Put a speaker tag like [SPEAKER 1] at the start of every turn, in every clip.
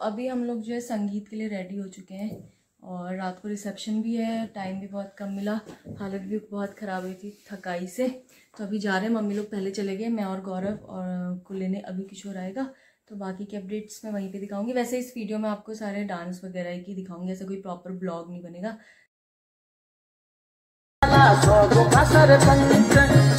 [SPEAKER 1] अभी हम लोग जो है संगीत के लिए रेडी हो चुके हैं और रात को रिसेप्शन भी है टाइम भी बहुत कम मिला, हालत भी बहुत ख़राब हुई थी थकाई से। तो अभी जा रहे हैं, मम्मी लोग पहले चले गए, मैं और गौरव और को लेने अभी किशोर आएगा। तो बाकी के अपडेट्स मैं वहीं पे दिखाऊँगी। वैसे इस वीडियो में आपको सारे डांस वगैरह की दिखाऊँगी, ऐसा कोई प्रॉपर ब्लॉग नहीं बनेगा।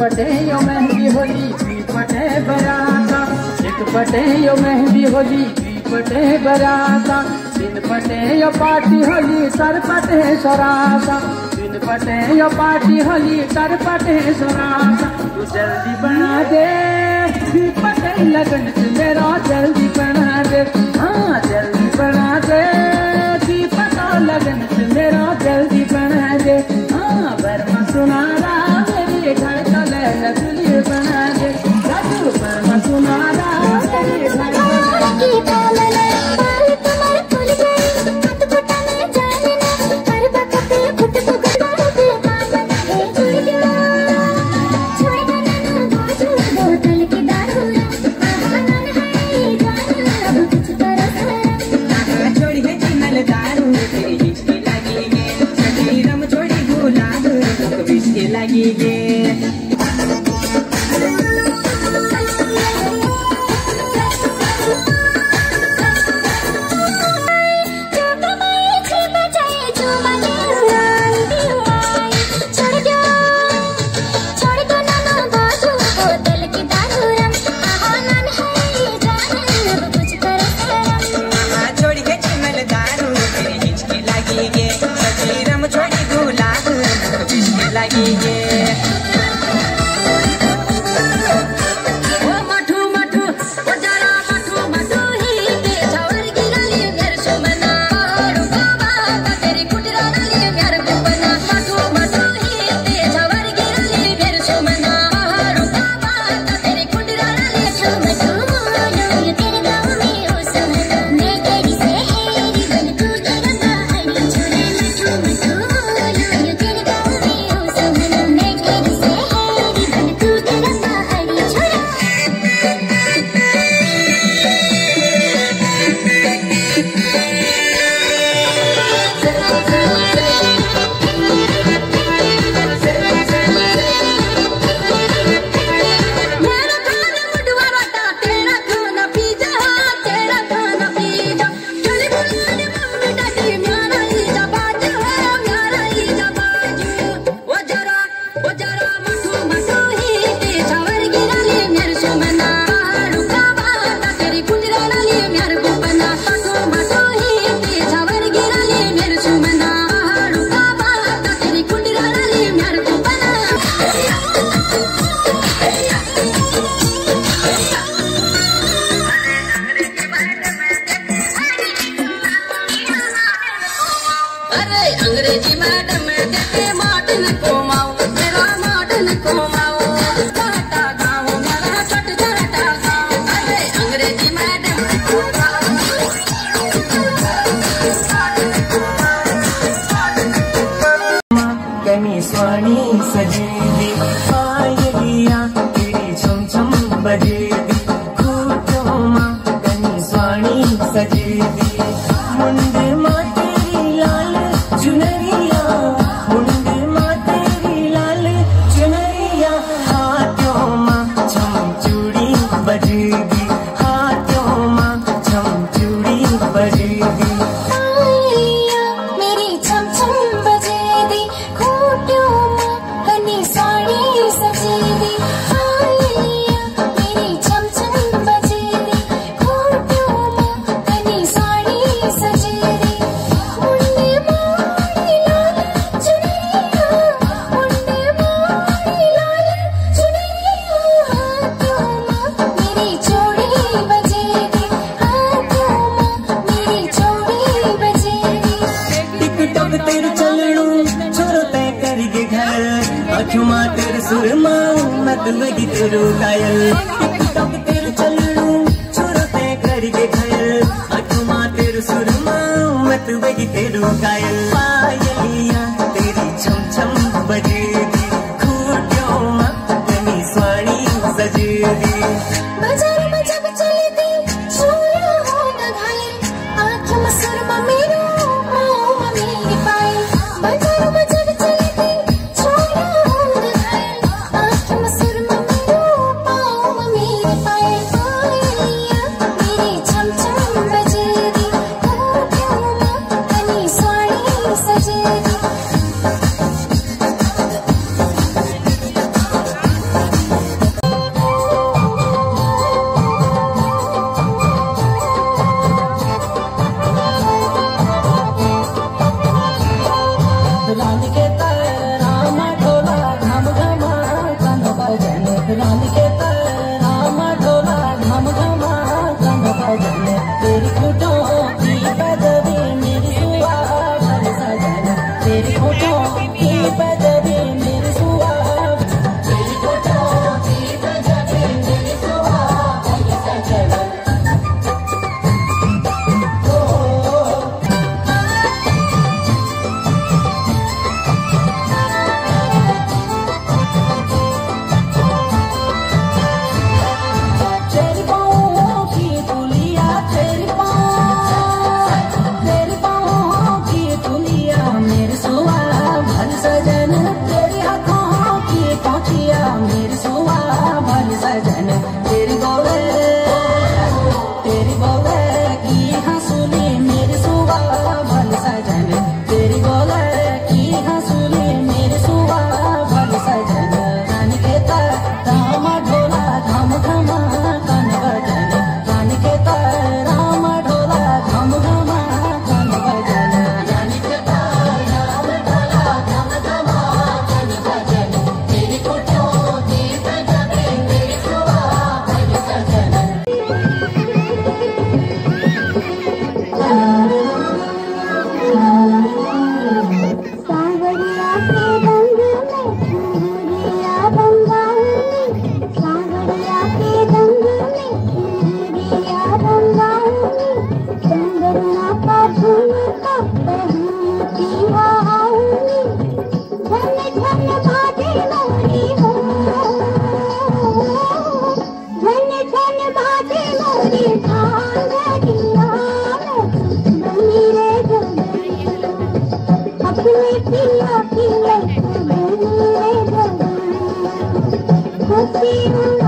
[SPEAKER 2] पटे यो मेहंदी होली पटे बराता एक पटे यो मेहंदी होली पटे बराता तीन पटे यो पार्टी होली, सर पटे सरासा। तीन पटे यो पार्टी होली, सर पटे सरासा। तू जल्दी बना दे बी पटे लगन मेरा जल्दी बना दे। हाँ जल्दी बना दे बी पता लगन
[SPEAKER 3] बिस्के अंग्रेज़ी मैडम कहते मॉडर्न कोमाओ मेरा मॉडर्न कोमाओ काटा गाओ मेरा कट जाटा गाओ अरे अंग्रेज़ी मैडम
[SPEAKER 2] कमी स्वाणी सजेली राग तेर चलणो छोरो तै करी के घायल आँखों माँ तेर
[SPEAKER 4] सुरमा उम्मत लगी तेरो गायल टक तेर चलणो छोरो घायल आँखों माँ तेर सुरमा लगी तेरो गायल पायलिया तेरी स्वाणी सजेगी।
[SPEAKER 3] बजे
[SPEAKER 4] Brasil.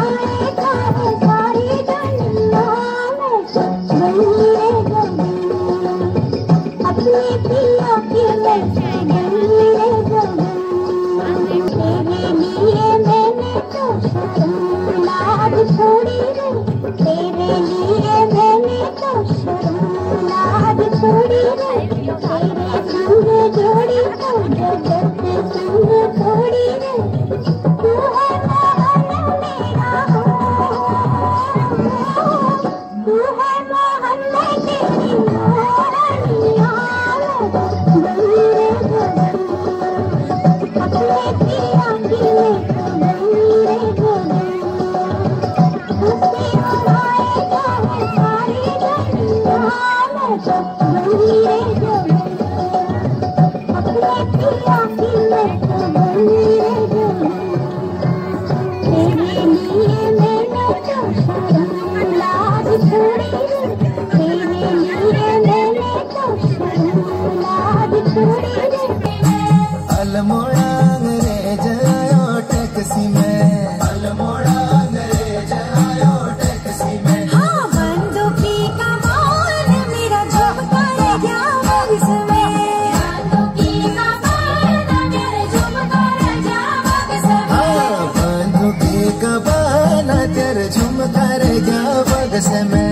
[SPEAKER 4] me